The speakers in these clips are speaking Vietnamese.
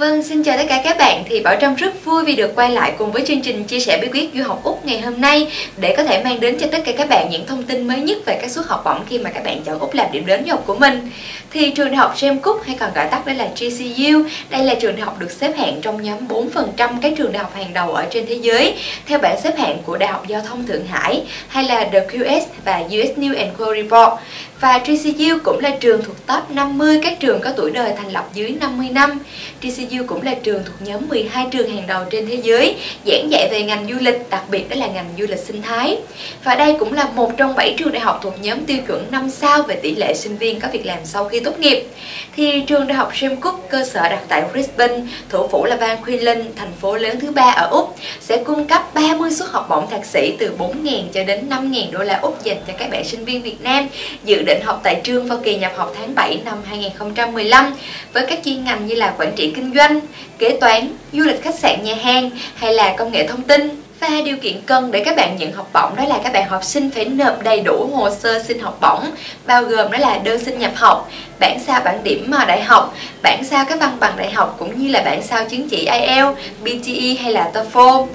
Vâng, xin chào tất cả các bạn. Thì Bảo Trâm rất vui vì được quay lại cùng với chương trình chia sẻ bí quyết du học Úc ngày hôm nay để có thể mang đến cho tất cả các bạn những thông tin mới nhất về các suất học bổng khi mà các bạn chọn Úc làm điểm đến du học của mình. Thì trường đại học James Cook hay còn gọi tắt đó là GCU, đây là trường đại học được xếp hạng trong nhóm 4% các trường đại học hàng đầu ở trên thế giới theo bảng xếp hạng của Đại học Giao thông Thượng Hải hay là The QS và US News and World Report. Và TCU cũng là trường thuộc top 50 các trường có tuổi đời thành lập dưới 50 năm. TCU cũng là trường thuộc nhóm 12 trường hàng đầu trên thế giới giảng dạy về ngành du lịch, đặc biệt đó là ngành du lịch sinh thái. Và đây cũng là một trong 7 trường đại học thuộc nhóm tiêu chuẩn 5 sao về tỷ lệ sinh viên có việc làm sau khi tốt nghiệp. Thì trường đại học James Cook cơ sở đặt tại Brisbane, thủ phủ là bang Queensland, thành phố lớn thứ ba ở Úc, sẽ cung cấp 30 suất học bổng thạc sĩ từ 4.000 cho đến 5.000 đô la Úc dành cho các bạn sinh viên Việt Nam dự định học tại trường vào kỳ nhập học tháng 7 năm 2015 với các chuyên ngành như là quản trị kinh doanh, kế toán, du lịch khách sạn nhà hàng hay là công nghệ thông tin. Và điều kiện cần để các bạn nhận học bổng đó là các bạn học sinh phải nộp đầy đủ hồ sơ xin học bổng bao gồm đó là đơn xin nhập học, bản sao bản điểm mà đại học, bản sao các văn bằng đại học cũng như là bản sao chứng chỉ IELTS, BTE hay là TOEFL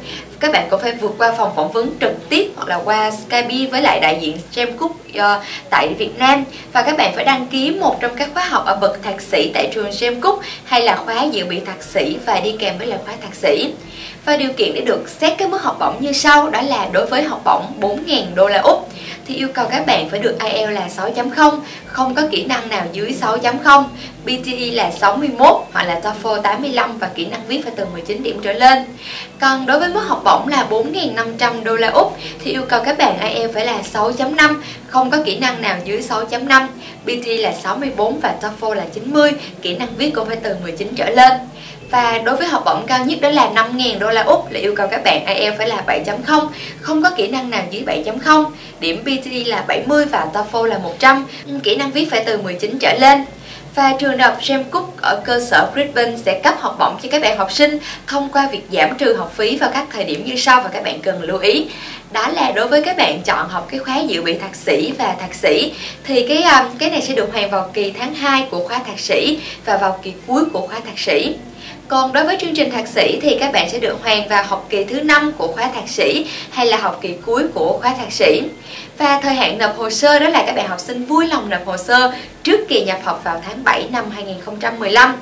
các bạn cũng phải vượt qua phòng phỏng vấn trực tiếp hoặc là qua Skype với lại đại diện James Cook uh, tại Việt Nam. Và các bạn phải đăng ký một trong các khóa học ở bậc thạc sĩ tại trường James Cook hay là khóa dự bị thạc sĩ và đi kèm với là khóa thạc sĩ và điều kiện để được xét cái mức học bổng như sau, đó là đối với học bổng 4.000 đô la Úc, thì yêu cầu các bạn phải được IELTS là 6.0 không có kỹ năng nào dưới 6.0 BTE là 61 hoặc là TOEFL 85 và kỹ năng viết phải từ 19 điểm trở lên. Còn đối với mức học bổng là 4.500 đô la Úc, thì yêu cầu các bạn IELTS phải là 6.5 không có kỹ năng nào dưới 6.5 BTE là 64 và TOEFL là 90 kỹ năng viết cũng phải từ 19 trở lên và đối với học bổng cao nhất đó là 5.000 đô la Úc là yêu cầu các bạn IELTS phải là 7.0 Không có kỹ năng nào dưới 7.0 Điểm BTE là 70 và TOEFL là 100 ừ, Kỹ năng viết phải từ 19 trở lên. Và trường đại học James Cook ở cơ sở Brisbane sẽ cấp học bổng cho các bạn học sinh thông qua việc giảm trừ học phí vào các thời điểm như sau và các bạn cần lưu ý. Đó là đối với các bạn chọn học cái khóa dự bị thạc sĩ và thạc sĩ, thì cái um, cái này sẽ được hoàn vào kỳ tháng 2 của khóa thạc sĩ và vào kỳ cuối của khóa thạc sĩ còn đối với chương trình thạc sĩ thì các bạn sẽ được hoàn vào học kỳ thứ năm của khóa thạc sĩ hay là học kỳ cuối của khóa thạc sĩ. Và thời hạn nộp hồ sơ đó là các bạn học sinh vui lòng nộp hồ sơ trước kỳ nhập học vào tháng 7 năm 2015.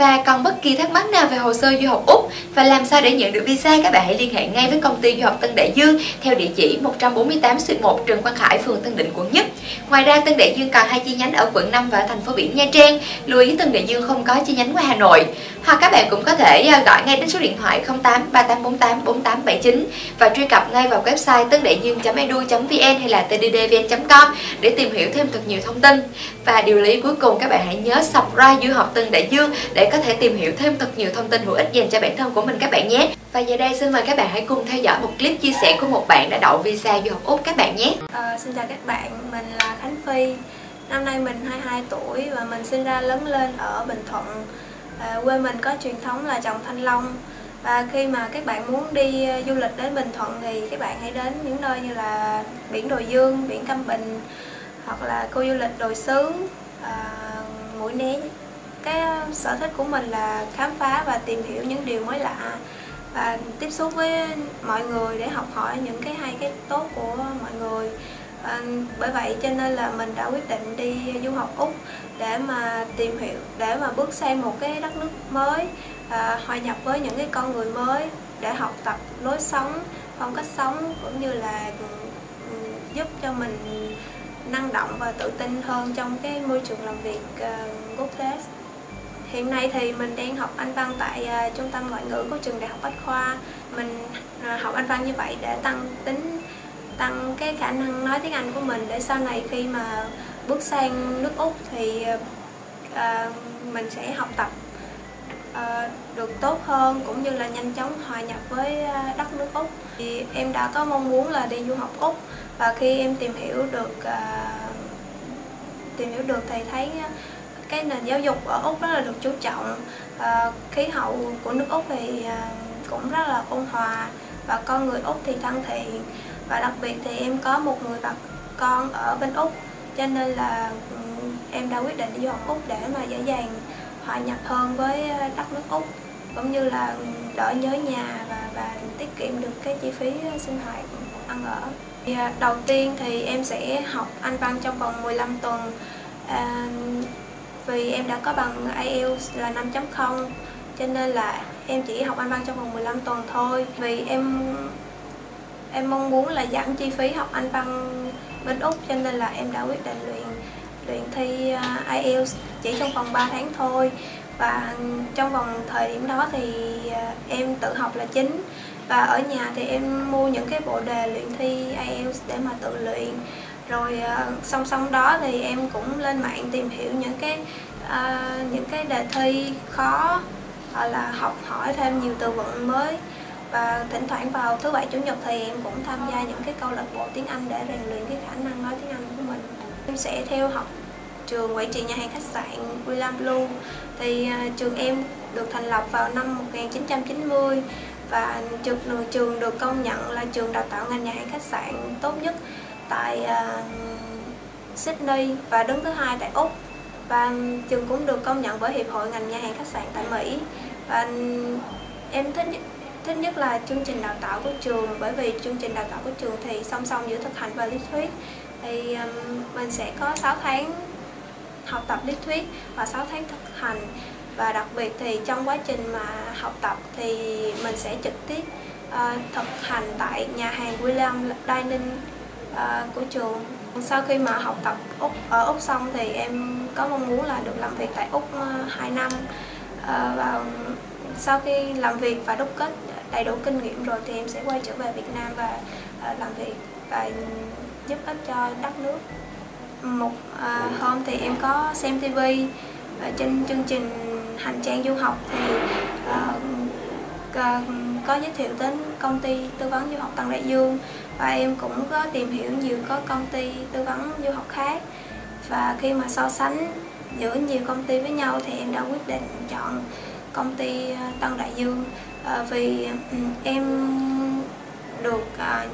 Và còn bất kỳ thắc mắc nào về hồ sơ du học Úc và làm sao để nhận được visa các bạn hãy liên hệ ngay với công ty du học Tân Đại Dương theo địa chỉ 148 1 Trần Quang Khải, phường Tân Định, quận Nhất. Ngoài ra Tân Đại Dương còn hai chi nhánh ở quận 5 và thành phố biển Nha Trang. Lưu ý Tân Đại Dương không có chi nhánh ngoài Hà Nội. Hoặc các bạn cũng có thể à, gọi ngay đến số điện thoại 08 3848 4879 và truy cập ngay vào website tân đại dương.edu.vn hay là tddvn.com để tìm hiểu thêm thật nhiều thông tin. Và điều lý cuối cùng các bạn hãy nhớ subscribe du học Tân Đại Dương để có thể tìm hiểu thêm thật nhiều thông tin hữu ích dành cho bản thân của mình các bạn nhé. Và giờ đây xin mời các bạn hãy cùng theo dõi một clip chia sẻ của một bạn đã đậu visa du học Úc các bạn nhé. À, xin chào các bạn, mình là Khánh Phi. Năm nay mình 22 tuổi và mình sinh ra lớn lên ở Bình Thuận. À, quê mình có truyền thống là trồng thanh long. Và khi mà các bạn muốn đi ờ, du lịch đến Bình Thuận thì các bạn hãy đến những nơi như là biển Đồi Dương, biển Cam Bình hoặc là khu du lịch Đồi Xứ, à, Mũi Né. Cái um, sở thích của mình là khám phá và tìm hiểu những điều mới lạ và tiếp xúc với mọi người để học hỏi những cái hay cái tốt của mọi người. À, bởi vậy cho nên là mình đã quyết định đi du học úc để mà tìm hiểu để mà bước sang một cái đất nước mới à, hòa nhập với những cái con người mới để học tập lối sống phong cách sống cũng như là giúp cho mình năng động và tự tin hơn trong cái môi trường làm việc uh, quốc tế. Hiện nay thì mình đang học Anh văn tại uh, trung tâm ngoại ngữ của trường Đại học Bách khoa. Mình uh, học Anh văn như vậy để tăng tính tăng cái khả năng nói tiếng Anh của mình để sau này khi mà bước sang nước Úc thì uh, mình sẽ học tập uh, được tốt hơn cũng như là nhanh chóng hòa nhập với uh, đất nước Úc. Thì em đã có mong muốn là đi du học Úc và khi em tìm hiểu được uh, tìm hiểu được thì thấy uh, cái nền giáo dục ở úc rất là được chú trọng. À, khí hậu của nước úc thì à, cũng rất là ôn hòa và con người úc thì thân thiện. Và đặc biệt thì em có một người bà con ở bên úc cho nên là ừ, em đã quyết định đi du học úc để mà dễ dàng hòa nhập hơn với ờ, đất nước úc cũng như là đỡ nhớ nhà và và tiết kiệm được cái chi phí sinh hoạt ăn ở. Thì đầu tiên thì em sẽ học Anh văn trong vòng 15 tuần. À, vì em đã có bằng IELTS là 5.0 cho nên là em chỉ học Anh văn trong vòng 15 tuần thôi. Vì em em mong muốn là giảm chi phí học Anh văn bên Úc, cho nên là em đã quyết định luyện luyện thi à, IELTS chỉ trong vòng 3 tháng thôi. Và trong vòng thời điểm đó thì à, em tự học là chính. Và ở nhà thì em mua những cái bộ đề luyện thi IELTS để mà tự luyện rồi uh, song song đó thì em cũng lên mạng tìm hiểu những cái uh, những cái đề thi khó hoặc là học hỏi thêm nhiều từ vựng mới. Và thỉnh thoảng vào thứ bảy chủ nhật thì em cũng tham gia những cái câu lạc bộ tiếng Anh để rèn luyện cái khả năng nói tiếng Anh của mình. Em sẽ theo học trường quản trị nhà hàng khách sạn William Blue. Thì uh, trường em được thành lập vào năm 1990 và trường, trường được công nhận là trường đào tạo ngành nhà hàng khách sạn tốt nhất tại uh, Sydney và đứng thứ hai tại Úc. Và trường cũng được công nhận bởi hiệp hội ngành nhà hàng khách sạn tại Mỹ. Và em thích thích nhất là chương trình đào tạo của trường bởi vì chương trình đào tạo của trường thì song song giữa thực hành và lý thuyết. Thì um, mình sẽ có 6 tháng học tập lý thuyết và 6 tháng thực hành. Và đặc biệt thì trong quá trình mà học tập thì mình sẽ trực tiếp uh, thực hành tại nhà hàng William Dining uh, của trường. Sau khi mà học tập úc ở úc xong thì em có mong muốn là được làm việc tại úc ờ, uh, 2 năm. Uh, và sau khi làm việc và đúc kết đầy đủ kinh nghiệm rồi thì em sẽ quay trở về Việt Nam và uh, làm việc và giúp ích cho đất nước. Một uh, hôm thì em có xem TV và trên chương trình hành trang du học thì uh, có giới thiệu đến công ty tư vấn du học Tăng Đại Dương và em cũng có tìm hiểu nhiều có công ty tư vấn du học khác. Và khi mà so sánh giữa nhiều công ty với nhau thì em đã quyết định chọn công ty ờ, Tân Đại Dương. Ờ, vì em được ờ,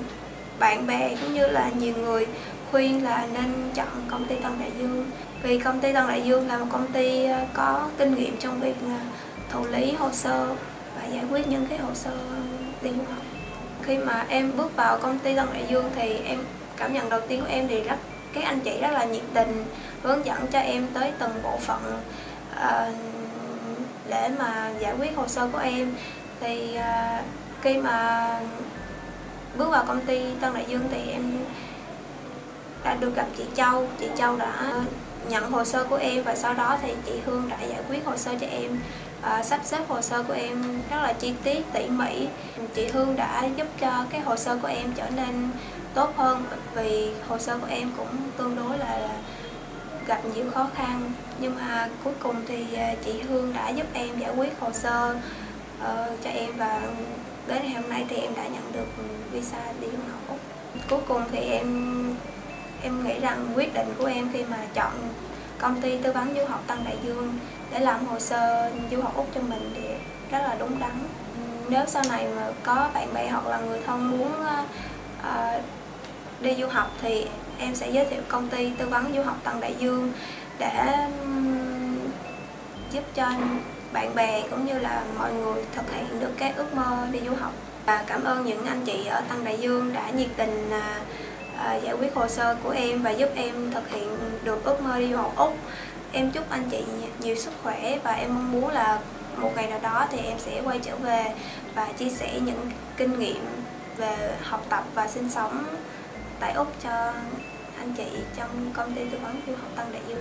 bạn bè cũng như là nhiều người khuyên là nên chọn công ty Tân Đại Dương. Vì công ty Tân Đại Dương là một công ty có kinh nghiệm trong việc thụ lý hồ sơ và giải quyết những cái hồ sơ đi du học khi mà em bước vào công ty Tân Đại Dương thì em cảm nhận đầu tiên của em thì rất các anh chị rất là nhiệt tình hướng dẫn cho em tới từng bộ phận uh, để mà giải quyết hồ sơ của em. Thì uh, khi mà bước vào công ty Tân Đại Dương thì em đã được gặp chị Châu. Chị Châu đã nhận hồ sơ của em và sau đó thì chị Hương đã giải quyết hồ sơ cho em uh, sắp xếp hồ sơ của em rất là chi tiết tỉ mỉ chị Hương đã giúp cho cái hồ sơ của em trở nên tốt hơn vì hồ sơ của em cũng tương đối là, là gặp nhiều khó khăn nhưng mà cuối cùng thì ờ, chị Hương đã giúp em giải quyết hồ sơ uh, cho em và đến ngày hôm nay thì em đã nhận được visa đi du học Úc. Cuối cùng thì em em nghĩ rằng quyết định của em khi mà chọn công ty tư vấn du học Tân Đại Dương để làm hồ sơ du học Úc cho mình thì rất là đúng đắn. Nếu sau này mà có bạn bè hoặc là người thân muốn uh, đi du học thì em sẽ giới thiệu công ty tư vấn du học Tân Đại Dương để giúp cho bạn bè cũng như là mọi người thực hiện được cái ước mơ đi du học và cảm ơn những anh chị ở Tân Đại Dương đã nhiệt tình uh, giải quyết hồ sơ của em và giúp em thực hiện được ước mơ đi du học Úc em chúc anh chị nhiều sức khỏe và em mong muốn là một ngày nào đó thì em sẽ quay trở về và chia sẻ những kinh nghiệm về học tập và sinh sống tại Úc cho anh chị trong công ty tư vấn du học Tân Đại Dương.